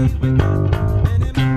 We got many it